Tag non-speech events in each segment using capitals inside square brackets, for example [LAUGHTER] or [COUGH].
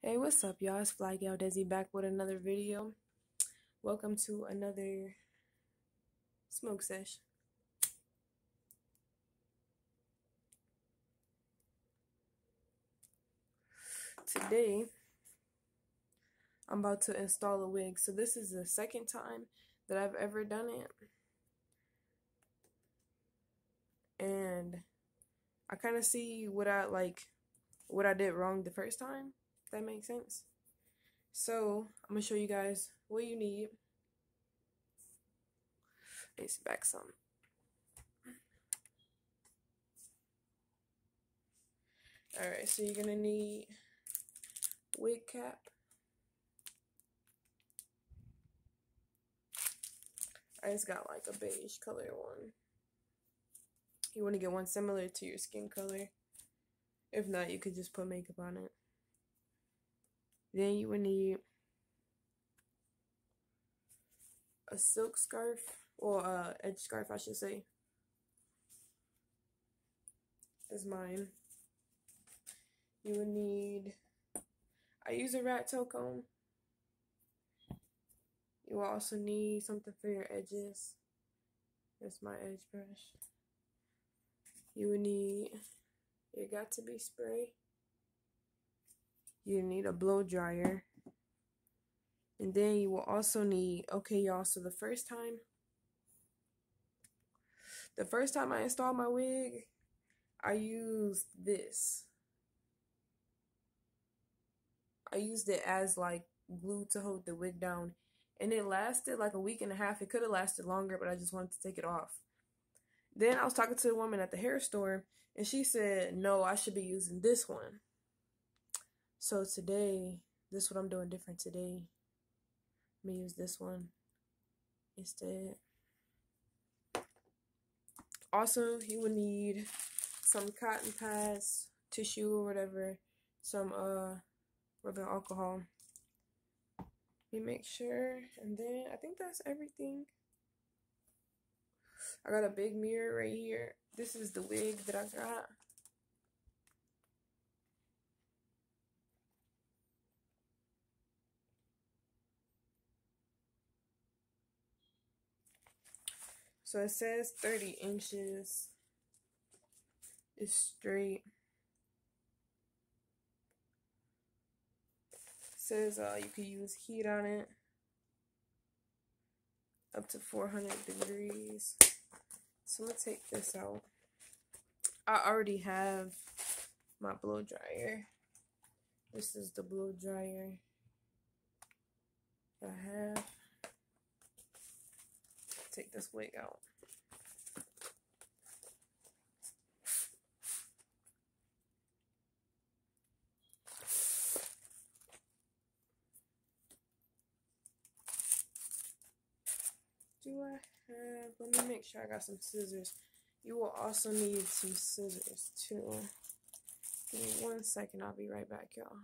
Hey, what's up, y'all? It's Fly Gal Desi back with another video. Welcome to another smoke sesh. Today, I'm about to install a wig. So this is the second time that I've ever done it. And I kind of see what I like, what I did wrong the first time. That makes sense. So I'm gonna show you guys what you need. Let's back some. Alright, so you're gonna need wig cap. I just got like a beige color one. You want to get one similar to your skin color. If not, you could just put makeup on it. Then you would need a silk scarf, or a uh, edge scarf, I should say. Is mine. You would need, I use a rat tail comb. You will also need something for your edges. That's my edge brush. You would need your Got2b spray you need a blow dryer. And then you will also need okay y'all so the first time the first time I installed my wig I used this. I used it as like glue to hold the wig down. And it lasted like a week and a half. It could have lasted longer but I just wanted to take it off. Then I was talking to a woman at the hair store and she said no I should be using this one so today, this is what I'm doing different today. I'm use this one instead. Also, you will need some cotton pads, tissue or whatever, some uh rubbing alcohol. You make sure, and then I think that's everything. I got a big mirror right here. This is the wig that I got. So it says 30 inches is straight. It says uh, you can use heat on it up to 400 degrees. So I'm going to take this out. I already have my blow dryer. This is the blow dryer I have take this wig out. Do I have, let me make sure I got some scissors. You will also need some scissors too. Give me one second, I'll be right back, y'all.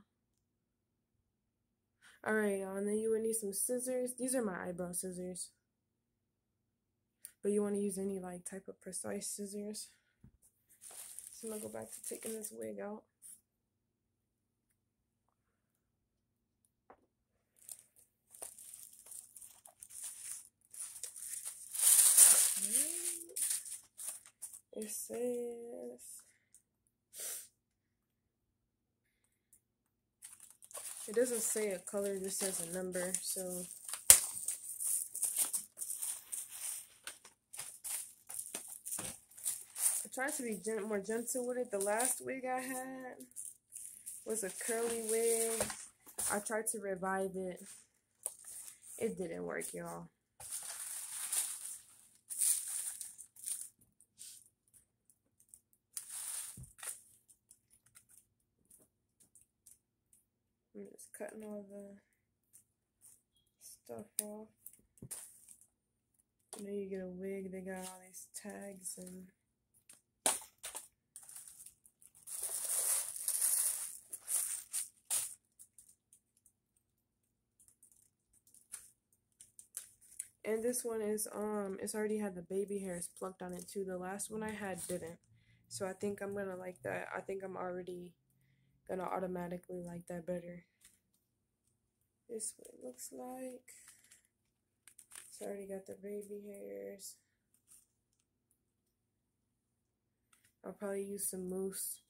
Alright, y'all, and then you will need some scissors. These are my eyebrow scissors. But you want to use any like type of precise scissors. So I'm going to go back to taking this wig out. It says it doesn't say a color, it just says a number, so tried to be gen more gentle with it. The last wig I had was a curly wig. I tried to revive it. It didn't work, y'all. I'm just cutting all the stuff off. You know, you get a wig, they got all these tags and And this one is, um, it's already had the baby hairs plucked on it too. The last one I had didn't. So I think I'm gonna like that. I think I'm already gonna automatically like that better. this what it looks like. It's already got the baby hairs. I'll probably use some mousse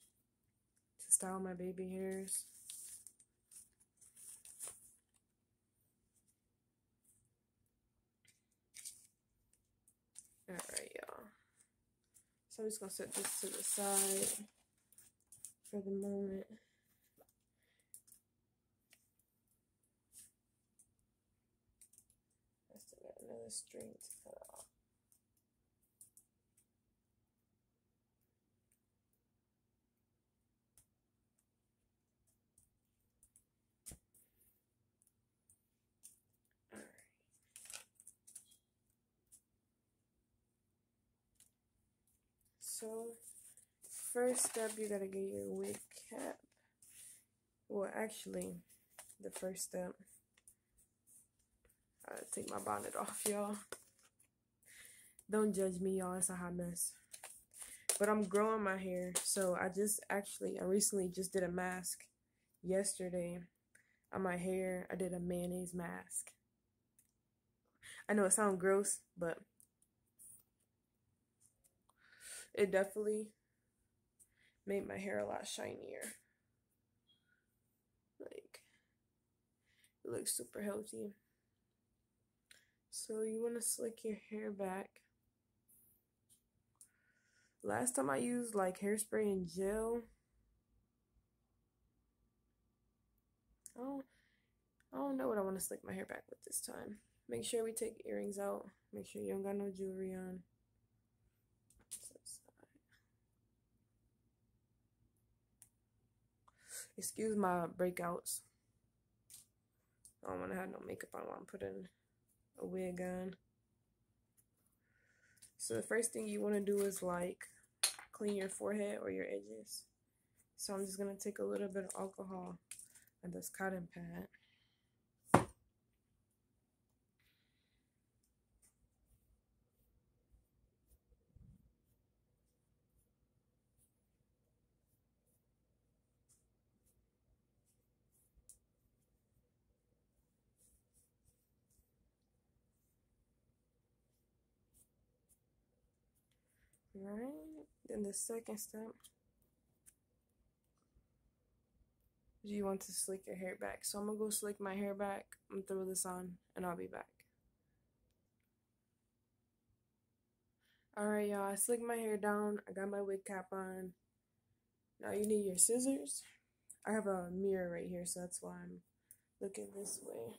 to style my baby hairs. Alright, y'all. So I'm just going to set this to the side for the moment. I still got another string to cut off. So, first step, you gotta get your wig cap. Well, actually, the first step, I gotta take my bonnet off, y'all. Don't judge me, y'all. It's a hot mess. But I'm growing my hair, so I just actually, I recently just did a mask yesterday on my hair. I did a mayonnaise mask. I know it sounds gross, but it definitely made my hair a lot shinier. Like, it looks super healthy. So you want to slick your hair back. Last time I used like hairspray and gel. Don't, I don't know what I want to slick my hair back with this time. Make sure we take earrings out. Make sure you don't got no jewelry on. Excuse my breakouts. I don't want to have no makeup on while I'm putting a wig on. So the first thing you want to do is like clean your forehead or your edges. So I'm just going to take a little bit of alcohol and this cotton pad. Right. Then the second step Do you want to slick your hair back. So I'm gonna go slick my hair back. I'm gonna throw this on and I'll be back. Alright y'all, I slicked my hair down. I got my wig cap on. Now you need your scissors. I have a mirror right here, so that's why I'm looking this way.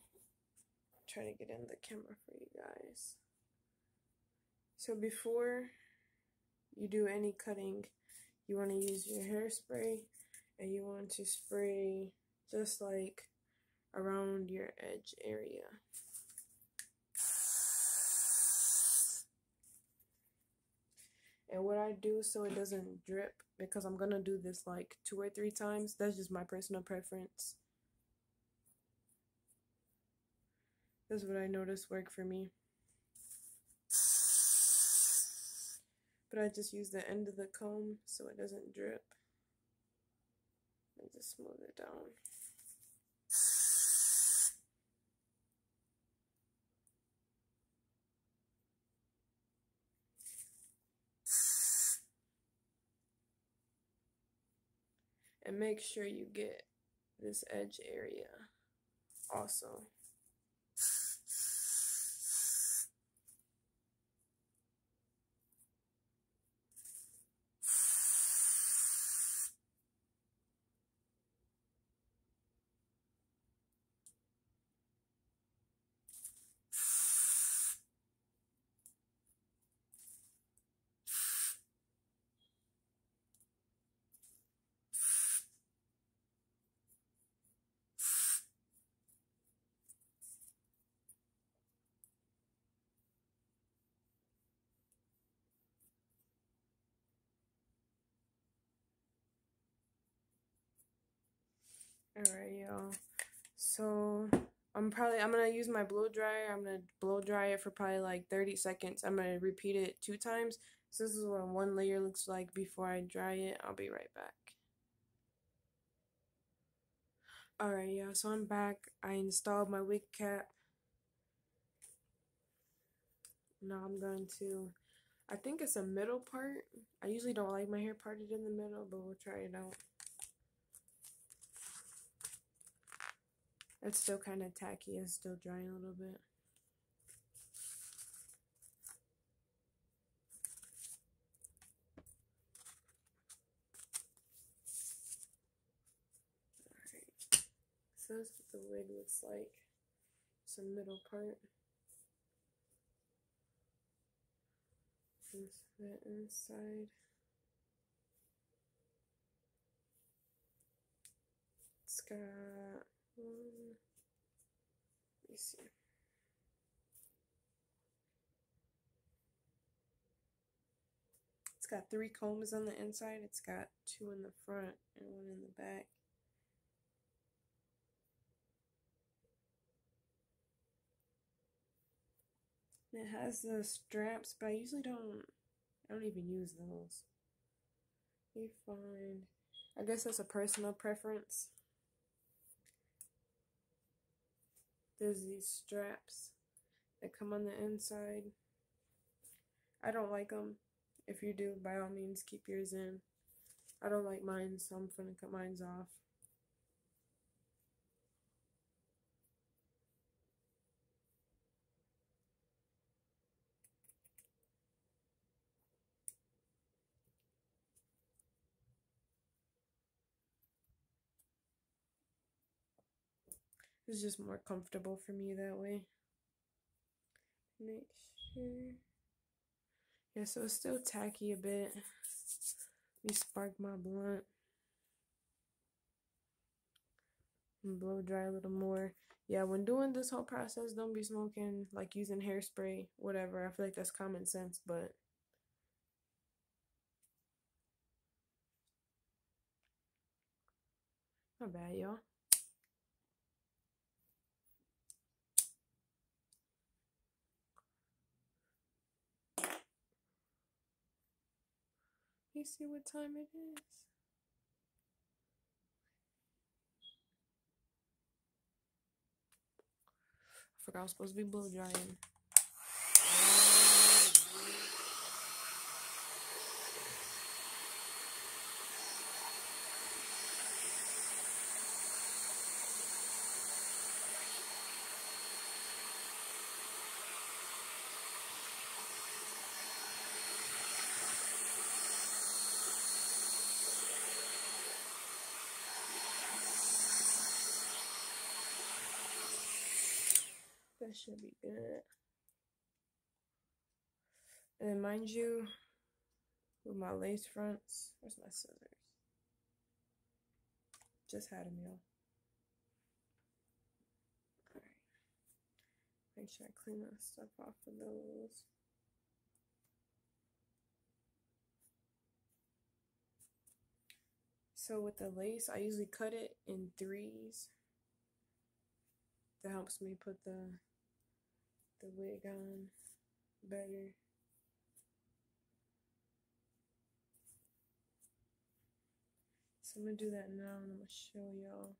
Try to get in the camera for you guys. So before you do any cutting, you want to use your hairspray and you want to spray just like around your edge area. And what I do so it doesn't drip, because I'm going to do this like two or three times, that's just my personal preference. That's what I noticed work for me. But I just use the end of the comb so it doesn't drip. And just smooth it down. And make sure you get this edge area also. Alright, y'all. So I'm probably I'm gonna use my blow dryer. I'm gonna blow dry it for probably like 30 seconds. I'm gonna repeat it two times. So this is what one layer looks like before I dry it. I'll be right back. Alright, y'all. so I'm back. I installed my wig cap. Now I'm going to, I think it's a middle part. I usually don't like my hair parted in the middle, but we'll try it out. It's still kind of tacky. It's still drying a little bit. So that's what the wig looks like. A middle part. This the inside. It's got one. Let me see. It's got three combs on the inside. It's got two in the front and one in the back. It has the straps, but I usually don't, I don't even use those. You find, I guess that's a personal preference. There's these straps that come on the inside. I don't like them. If you do, by all means, keep yours in. I don't like mine, so I'm gonna cut mine off. It's just more comfortable for me that way. Make sure. Yeah, so it's still tacky a bit. Let me spark my blunt. And blow dry a little more. Yeah, when doing this whole process, don't be smoking, like using hairspray, whatever. I feel like that's common sense, but. Not bad, y'all. You see what time it is? I forgot I was supposed to be blow drying. That should be good. And then mind you, with my lace fronts, where's my scissors? Just had them, y'all. Alright. Make sure I clean that stuff off of those. So with the lace, I usually cut it in threes. That helps me put the the wig on better. So I'm gonna do that now and I'm gonna show y'all.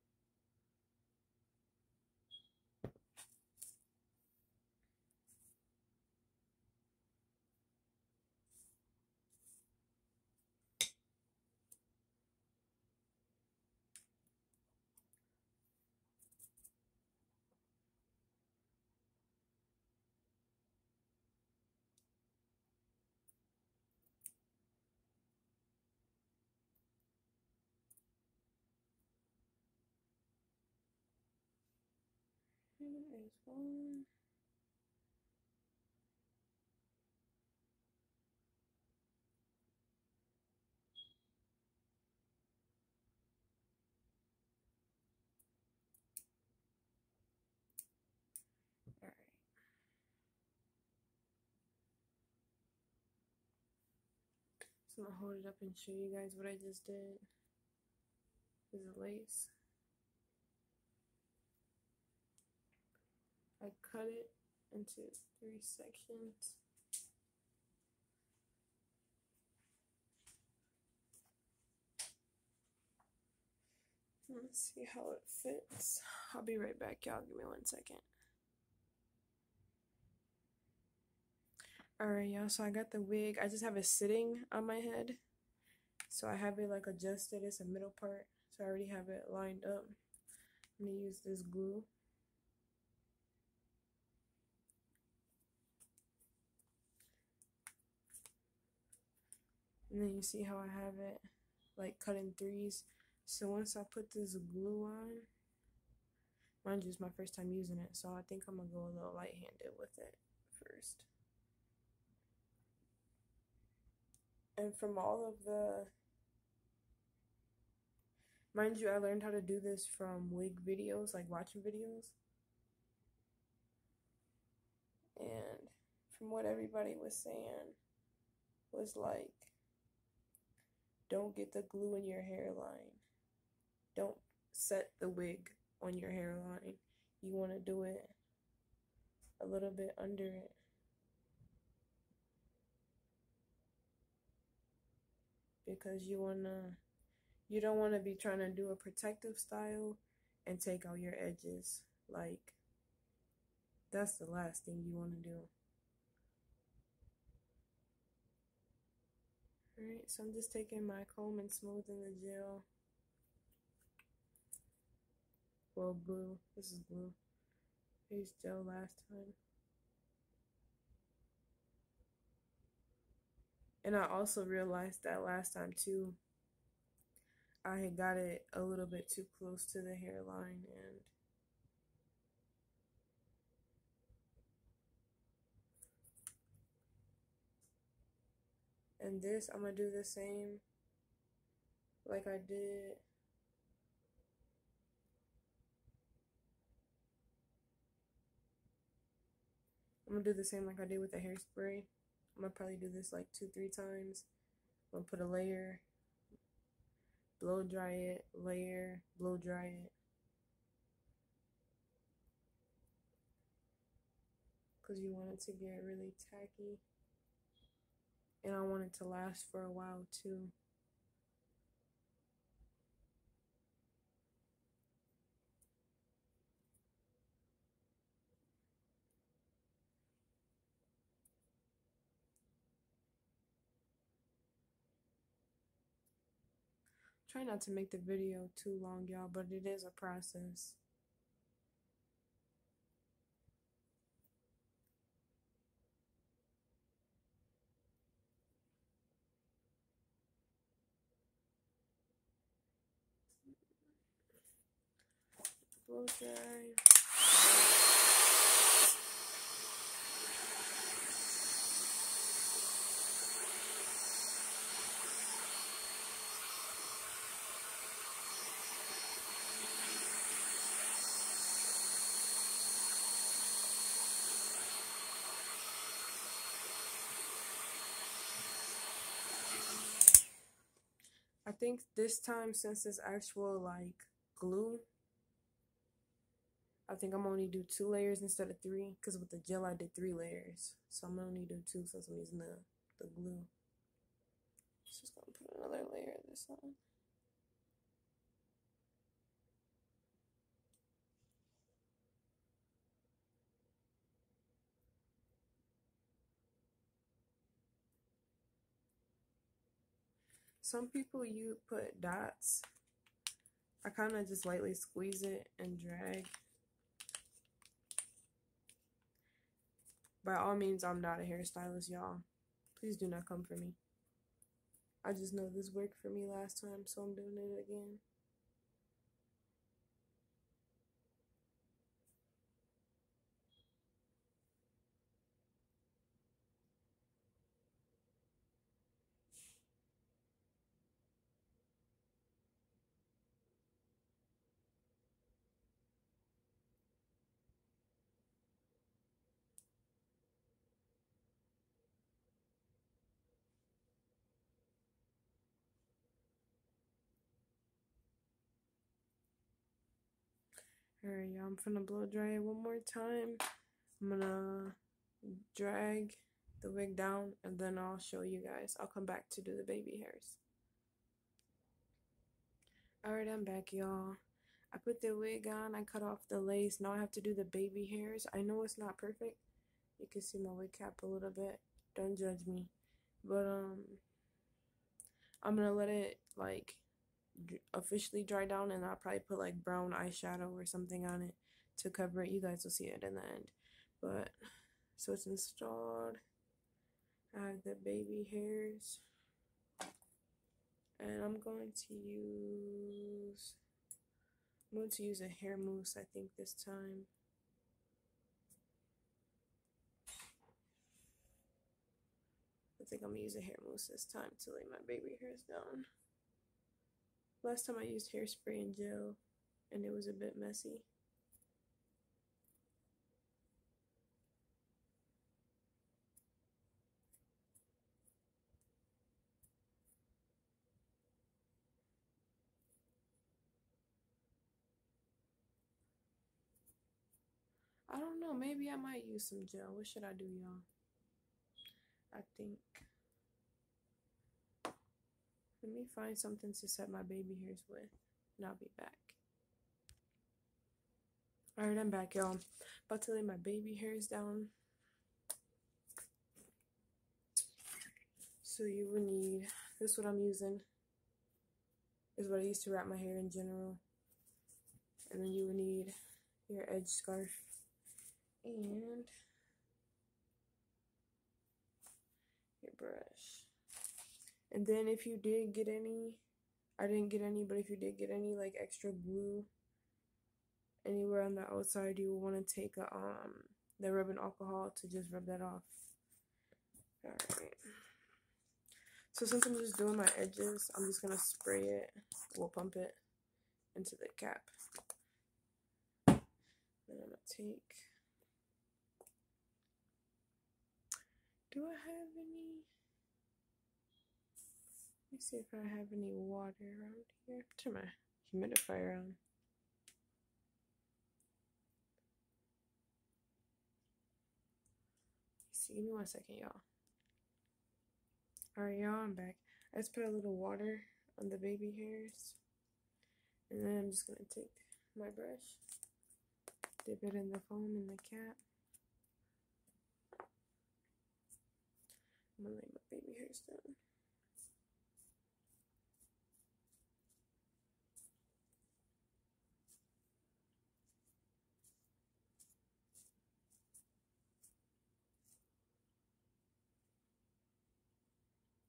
Here is one. Alright. So I'm gonna hold it up and show you guys what I just did. Is a lace. I cut it into three sections. Let's see how it fits. I'll be right back, y'all. Give me one second. Alright, y'all. So I got the wig. I just have it sitting on my head. So I have it like adjusted. It's a middle part. So I already have it lined up. I'm going to use this glue. And then you see how I have it like cut in threes. So once I put this glue on, mind you, it's my first time using it, so I think I'm gonna go a little light-handed with it first. And from all of the, mind you, I learned how to do this from wig videos, like watching videos. And from what everybody was saying, was like, don't get the glue in your hairline. Don't set the wig on your hairline. You want to do it a little bit under it. Because you want to you don't want to be trying to do a protective style and take out your edges. Like that's the last thing you want to do. Alright, so I'm just taking my comb and smoothing the gel. Well, blue. This is blue. I used gel last time. And I also realized that last time too, I had got it a little bit too close to the hairline and And this, I'm going to do the same like I did. I'm going to do the same like I did with the hairspray. I'm going to probably do this like two, three times. I'm going to put a layer, blow dry it, layer, blow dry it. Because you want it to get really tacky and I want it to last for a while too. Try not to make the video too long, y'all, but it is a process. Dry. I think this time since it's actual like glue I think I'm only do two layers instead of three because with the gel I did three layers. So I'm gonna only do two since I'm using the, the glue. Just gonna put another layer of this on. Some people you put dots. I kind of just lightly squeeze it and drag. By all means, I'm not a hairstylist, y'all. Please do not come for me. I just know this worked for me last time, so I'm doing it again. Alright, y'all, I'm gonna blow dry it one more time. I'm gonna drag the wig down and then I'll show you guys. I'll come back to do the baby hairs. Alright, I'm back, y'all. I put the wig on, I cut off the lace. Now I have to do the baby hairs. I know it's not perfect. You can see my wig cap a little bit. Don't judge me. But, um, I'm gonna let it, like, officially dry down and I'll probably put, like, brown eyeshadow or something on it to cover it. You guys will see it in the end. But, so it's installed. I have the baby hairs and I'm going to use I'm going to use a hair mousse I think this time I think I'm gonna use a hair mousse this time to lay my baby hairs down last time I used hairspray and gel and it was a bit messy I don't know. Maybe I might use some gel. What should I do, y'all? I think. Me find something to set my baby hairs with, and I'll be back. Alright, I'm back, y'all. About to lay my baby hairs down. So you will need, this is what I'm using. Is what I used to wrap my hair in general. And then you will need your edge scarf and your brush. And then if you did get any, I didn't get any, but if you did get any like extra glue anywhere on the outside, you will want to take a, um the rubbing alcohol to just rub that off. Alright. So since I'm just doing my edges, I'm just gonna spray it, we'll pump it into the cap. Then I'm gonna take Do I have any? Me see if I have any water around here. Turn my humidifier on. See, give me one second, y'all. Alright, y'all, I'm back. I just put a little water on the baby hairs. And then I'm just going to take my brush, dip it in the foam in the cap. I'm gonna lay my baby hairs down.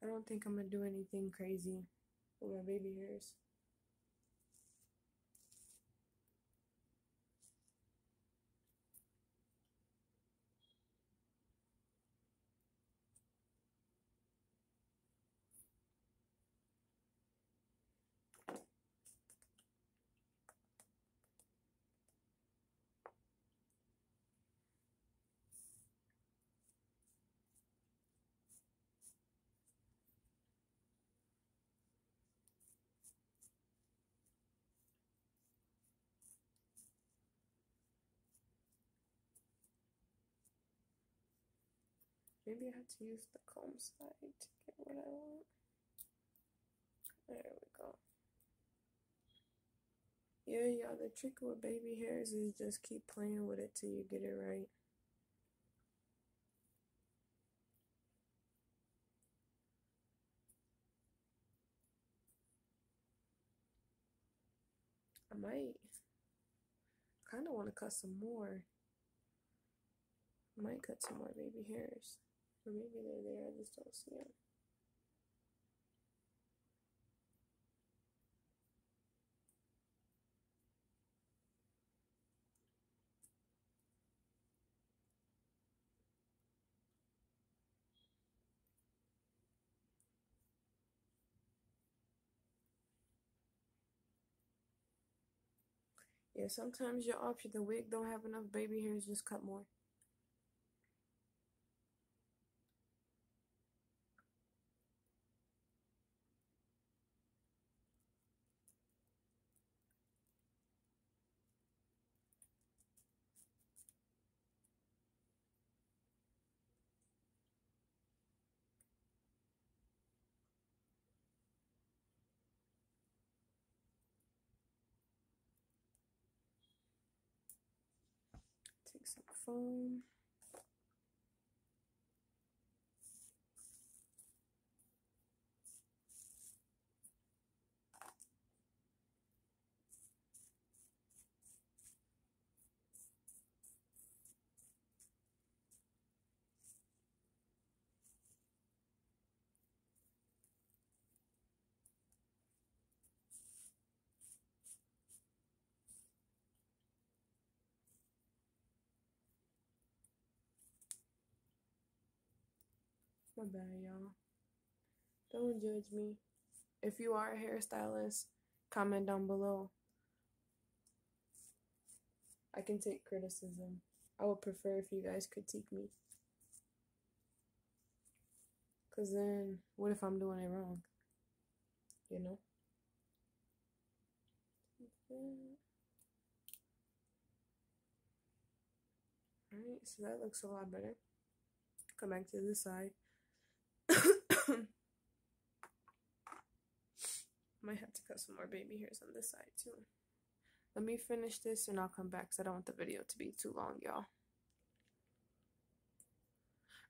I don't think I'm gonna do anything crazy with my baby hairs. Maybe I have to use the comb side to get what I want. There we go. Yeah, y'all, the trick with baby hairs is just keep playing with it till you get it right. I might kind of want to cut some more. I might cut some more baby hairs. Or maybe they're there, I just don't see them. Yeah, sometimes you're off, the wig don't have enough baby hairs, just cut more. Some foam. My bad, y'all. Don't judge me. If you are a hairstylist, comment down below. I can take criticism. I would prefer if you guys critique me. Because then, what if I'm doing it wrong? You know? Alright, so that looks a lot better. Come back to this side. [COUGHS] Might have to cut some more baby hairs on this side too. Let me finish this and I'll come back because I don't want the video to be too long, y'all.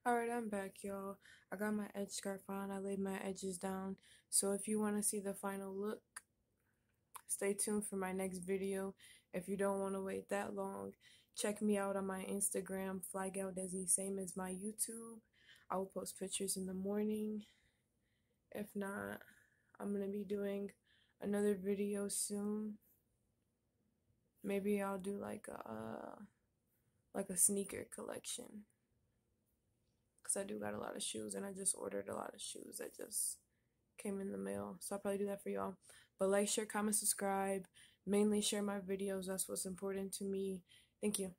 Alright, I'm back, y'all. I got my edge scarf on. I laid my edges down. So if you want to see the final look, stay tuned for my next video. If you don't want to wait that long, check me out on my Instagram, FlyGalDesi, same as my YouTube. I will post pictures in the morning. If not, I'm going to be doing another video soon. Maybe I'll do like a like a sneaker collection. Cuz I do got a lot of shoes and I just ordered a lot of shoes that just came in the mail. So I'll probably do that for y'all. But like, share, comment, subscribe. Mainly share my videos. That's what's important to me. Thank you.